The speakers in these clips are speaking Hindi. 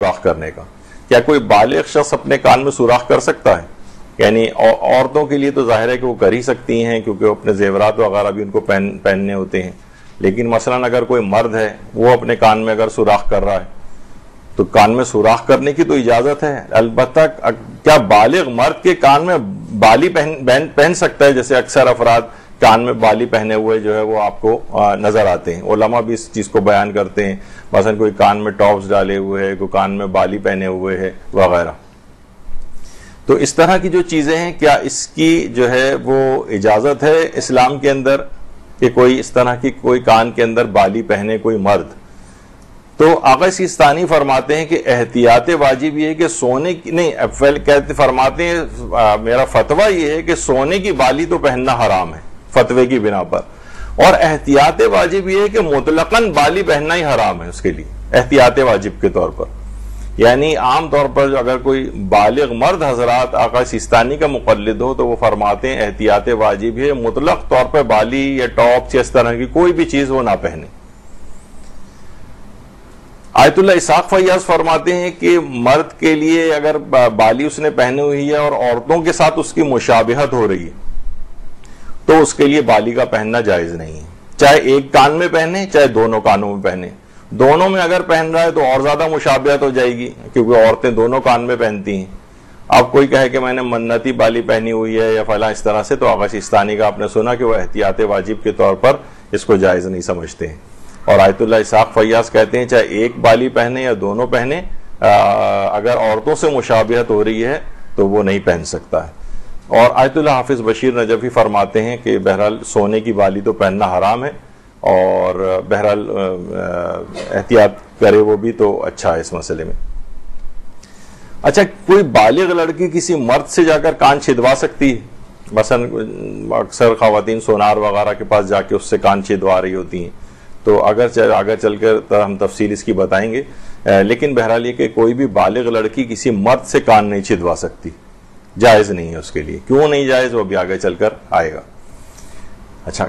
सुराख करने का। क्या कोई बालिग शख्स अपने कान में सुराख कर सकता है? यानी औरतों के लिए तो ज़ाहिर है कि वो कर ही सकती हैं, क्योंकि वो अपने जेवरात वगैरह भी उनको पहन, पहनने होते हैं। लेकिन मसलन अगर कोई मर्द है, वो अपने कान में अगर सुराख कर रहा है तो कान में सुराख करने की तो इजाज़त है। अलबत् क्या बालिग मर्द के कान में बाली पहन पहन सकता है? जैसे अक्सर अफराद कान में बाली पहने हुए जो है वो आपको नज़र आते हैं। ओलमा भी इस चीज़ को बयान करते हैं। मसलन कोई कान में टॉप्स डाले हुए है, कोई कान में बाली पहने हुए है, वगैरह। तो इस तरह की जो चीज़ें हैं, क्या इसकी जो है वो इजाज़त है इस्लाम के अंदर? कि कोई इस तरह की कोई कान के अंदर बाली पहने कोई मर्द? तो आगा सिस्तानी फरमाते हैं कि एहतियात वाजिब ये है कि सोने की, नहीं कहते, फरमाते हैं मेरा फतवा ये है कि सोने की बाली तो पहनना हराम है। फतवे की बिना पर। और एहतियात वाजिब यह है कि मुतलकन बाली पहनना ही हराम है उसके लिए, एहतियात वाजिब के तौर पर। यानी आम तौर पर अगर कोई बालिग मर्द हजरात आका सिस्तानी का मुकलद हो तो वो फरमाते हैं एहतियात वाजिब है, मुतलक तौर पर बाली या टॉप या इस तरह की कोई भी चीज़ वो ना पहने। आयतुल्ला इसाक फैयाज फरमाते हैं कि मर्द के लिए अगर बाली उसने पहनी हुई है और औरतों के साथ उसकी मुशाबहत हो रही है तो उसके लिए बाली का पहनना जायज़ नहीं है। चाहे एक कान में पहने चाहे दोनों कानों में पहने। दोनों में अगर पहन रहा है तो और ज़्यादा मुशाबियत हो जाएगी क्योंकि औरतें दोनों कान में पहनती हैं। अब कोई कहे कि मैंने मन्नती बाली पहनी हुई है या फला इस तरह से तो आकाशिस्तानी का आपने सुना कि वह एहतियात वाजिब के तौर पर इसको जायज़ नहीं समझते। हैं और आयतुल्ला इसाक फैयाज कहते हैं चाहे एक बाली पहने या दोनों पहने आ, अगर औरतों से मुशाबियत हो रही है तो वो नहीं पहन सकता है। और आयतुल्ला हाफिज बशीर नजफी फरमाते हैं कि बहरहाल सोने की बाली तो पहनना हराम है और बहरहाल एहतियात करे वो भी तो अच्छा है इस मसले में। अच्छा कोई बालिग लड़की किसी मर्द से जाकर कान छिदवा सकती है? मसन अक्सर खातन सोनार वगैरह के पास जाके उससे कान छिदवा रही होती हैं। तो अगर चल, आगे चलकर हम तफसील इसकी बताएँगे। लेकिन बहरहाल ये कि कोई भी बालिग लड़की किसी मर्द से कान नहीं छिदवा सकती। जायज़ नहीं है उसके लिए। क्यों नहीं जायज़? वो भी आगे चलकर आएगा। अच्छा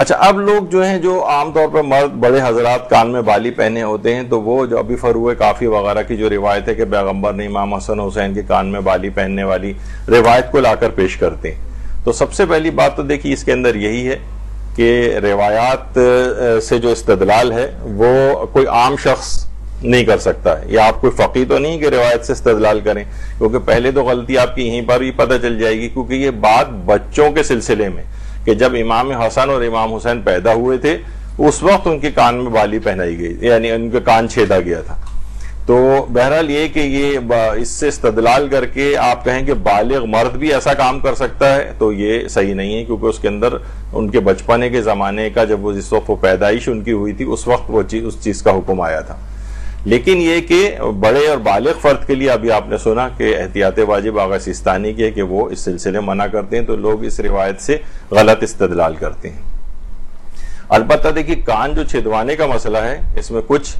अच्छा अब लोग जो हैं, जो आमतौर पर मर्द बड़े हजरात कान में बाली पहने होते हैं तो वो जो अभी फरूए काफ़ी वगैरह की जो रिवायत है कि पैगंबर ने इमाम हसन हुसैन के कान में बाली पहनने वाली रिवायत को लाकर पेश करते हैं। तो सबसे पहली बात तो देखिए, इसके अंदर यही है कि रिवायात से जो इस्तदलाल है, वो कोई आम शख्स नहीं कर सकता। है या आप कोई फ़की तो नहीं कि रिवायत से इस्तेदलाल करें, क्योंकि पहले तो गलती आपकी यहीं पर ही पता चल जाएगी, क्योंकि ये बात बच्चों के सिलसिले में, कि जब इमाम हसन और इमाम हुसैन पैदा हुए थे, उस वक्त उनके कान में बाली पहनाई गई, यानी उनके कान छेदा गया था। तो बहरहाल ये कि ये इससे इस्तदलाल करके आप कहें कि बालिग मर्द भी ऐसा काम कर सकता है तो ये सही नहीं है, क्योंकि उसके अंदर उनके बचपने के ज़माने का जब वो जिस वक्त वो पैदाइश उनकी हुई थी, उस वक्त वो चीज़, उस चीज़ का हुक्म आया था। लेकिन ये कि बड़े और बालिग फर्द के लिए अभी आपने सुना कि एहतियात वाजिब आगा सिस्तानी की है कि वो इस सिलसिले मना करते हैं तो लोग इस रिवायत से गलत इस्तदलाल करते हैं। अलबत्ता देखिए, कान जो छिदवाने का मसला है, इसमें कुछ